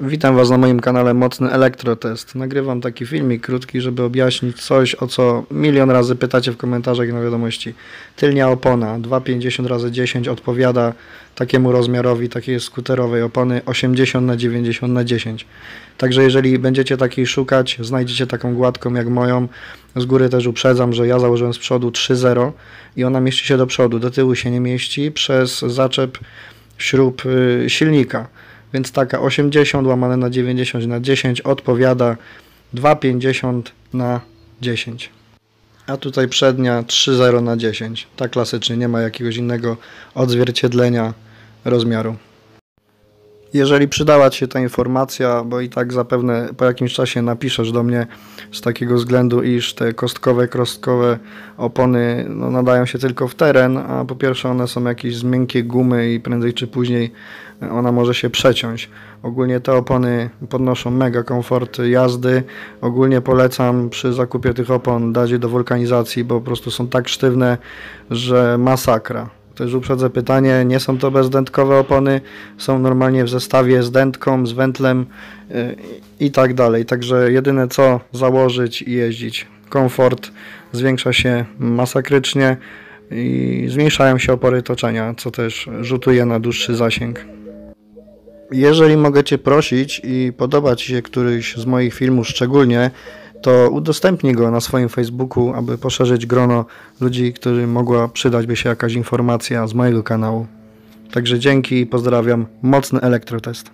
Witam Was na moim kanale Mocny Elektrotest. Nagrywam taki filmik krótki, żeby objaśnić coś, o co milion razy pytacie w komentarzach i na wiadomości. Tylnia opona 250 razy 10 odpowiada takiemu rozmiarowi takiej skuterowej opony 80 na 90 na 10. Także jeżeli będziecie takiej szukać, znajdziecie taką gładką jak moją. Z góry też uprzedzam, że ja założyłem z przodu 3.0 i ona mieści się do przodu, do tyłu się nie mieści przez zaczep śrub y, silnika więc taka 80 łamane na 90 na 10 odpowiada 2,50 na 10. A tutaj przednia 3,0 na 10. Tak klasycznie, nie ma jakiegoś innego odzwierciedlenia rozmiaru. Jeżeli przydała Ci się ta informacja, bo i tak zapewne po jakimś czasie napiszesz do mnie z takiego względu, iż te kostkowe, krostkowe opony no, nadają się tylko w teren, a po pierwsze one są jakieś z miękkiej gumy i prędzej czy później ona może się przeciąć. Ogólnie te opony podnoszą mega komfort jazdy. Ogólnie polecam przy zakupie tych opon dać je do wulkanizacji, bo po prostu są tak sztywne, że masakra. Też uprzedzę pytanie, nie są to bezdętkowe opony, są normalnie w zestawie z dętką, z wętlem yy, i tak dalej. Także jedyne co założyć i jeździć. Komfort zwiększa się masakrycznie i zmniejszają się opory toczenia, co też rzutuje na dłuższy zasięg. Jeżeli mogę Cię prosić i podoba Ci się któryś z moich filmów szczególnie, to udostępnij go na swoim Facebooku, aby poszerzyć grono ludzi, którym mogła przydać by się jakaś informacja z mojego kanału. Także dzięki i pozdrawiam. Mocny elektrotest.